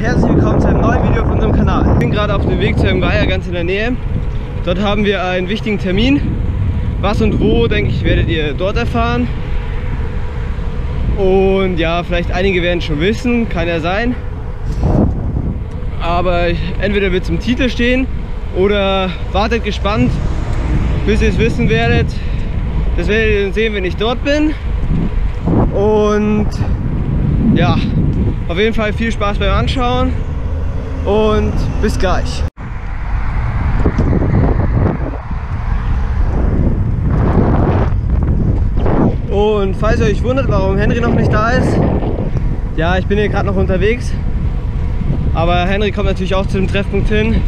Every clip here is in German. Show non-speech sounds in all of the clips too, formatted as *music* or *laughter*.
herzlich willkommen zu einem neuen Video auf unserem Kanal. Ich bin gerade auf dem Weg zu einem Weiher ganz in der Nähe. Dort haben wir einen wichtigen Termin. Was und wo, denke ich, werdet ihr dort erfahren. Und ja, vielleicht einige werden schon wissen, kann ja sein. Aber entweder wird es im Titel stehen oder wartet gespannt, bis ihr es wissen werdet. Das werdet ihr sehen, wenn ich dort bin. Und ja, auf jeden Fall viel Spaß beim Anschauen und bis gleich. Und falls ihr euch wundert, warum Henry noch nicht da ist, ja, ich bin hier gerade noch unterwegs. Aber Henry kommt natürlich auch zu dem Treffpunkt hin.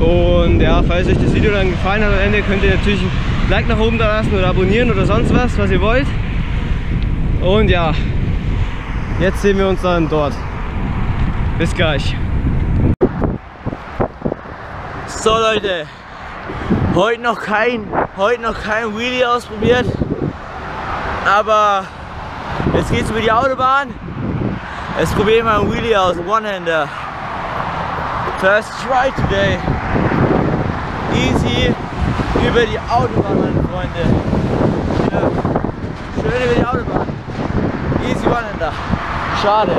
Und ja, falls euch das Video dann gefallen hat am Ende, könnt ihr natürlich ein Like nach oben da lassen oder abonnieren oder sonst was, was ihr wollt. Und ja, jetzt sehen wir uns dann dort. Bis gleich. So Leute, heute noch kein, heute noch kein Wheelie ausprobiert, aber jetzt geht's über die Autobahn. Jetzt probieren wir ein Wheelie aus, One-Hander. First try today. Easy über die Autobahn, meine Freunde. Schön über die Autobahn. Easy One-Hander. Schade.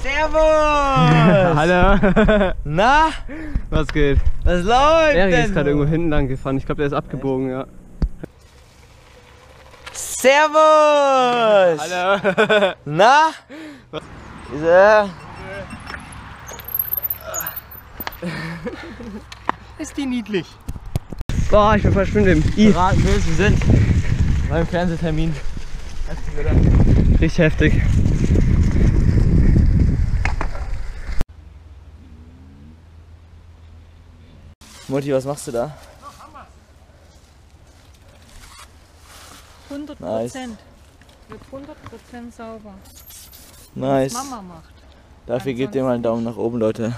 Servus! *laughs* Hallo! *laughs* Na, Was geht? was läuft denn? ist gerade irgendwo hinten lang gefahren. Ich glaube, der ist abgebogen, ja. Servus! Hallo! *laughs* Na? Ist er? Ist die niedlich? Boah, ich bin verschwunden im I. Verraten wir, wir sind beim Fernsehtermin. Richtig heftig. Mutti, was machst du da? 100 Nice. Prozent. Wird 100 Prozent sauber. Nice. Dafür gebt ihr mal einen Daumen nach oben, Leute.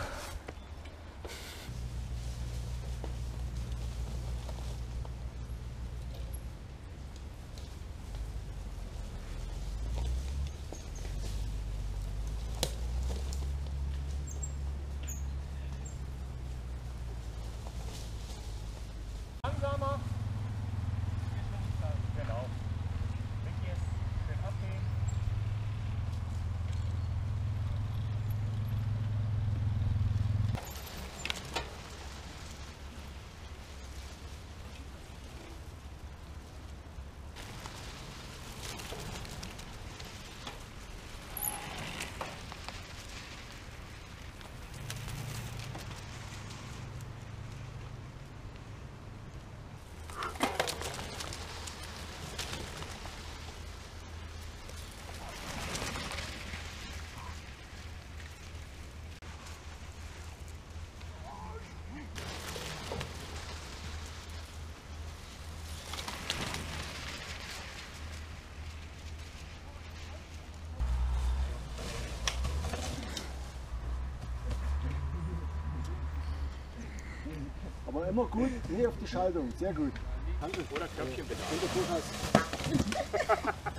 Aber immer gut, nie auf die Schaltung, sehr gut. Danke. Oder Knöpfchen bitte. *laughs*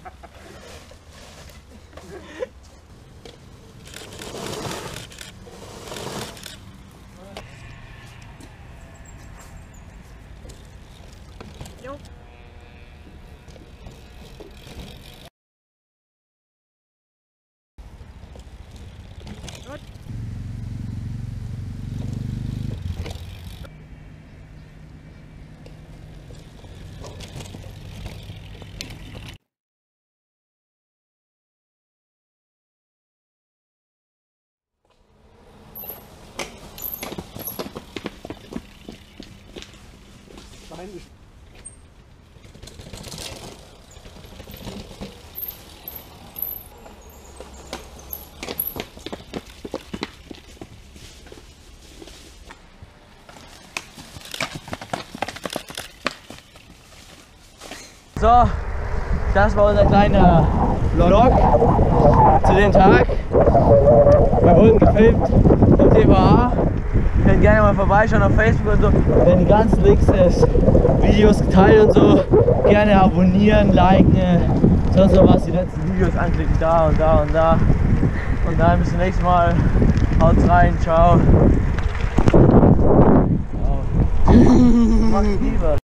Ich So, das war unser kleiner Vlog zu dem Tag. Wir wurden gefilmt vom TVA. Könnt gerne mal vorbeischauen auf Facebook und so. Werden die ganzen Links des Videos geteilt und so. Gerne abonnieren, liken, sonst noch was, die letzten Videos anklicken, da und da und da. Und dann bis zum nächsten Mal. Haut's rein, ciao. Ciao. Lieber.